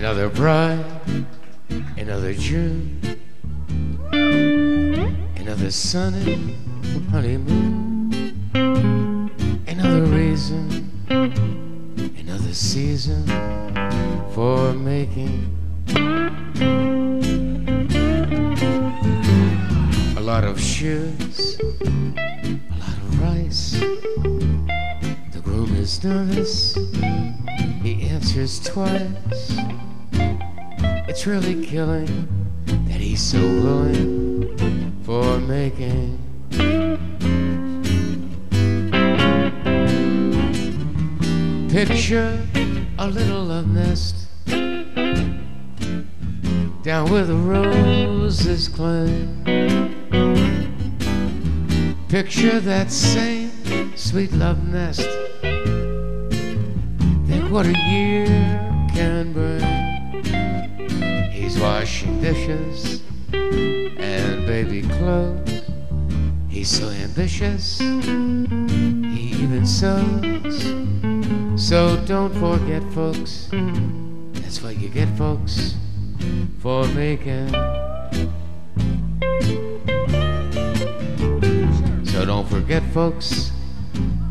Another bride, another June, another sunny honeymoon, another reason, another season for making a lot of shoes, a lot of rice. The groom is nervous, he answers twice. It's really killing that he's so willing for making. Picture a little love nest down where the roses cling. Picture that same sweet love nest. What a year can bring. He's washing dishes and baby clothes. He's so ambitious, he even sews. So don't forget, folks. That's what you get, folks, for making. So don't forget, folks.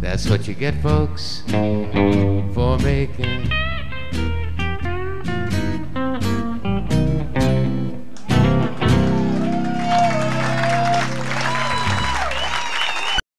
That's what you get, folks, for making.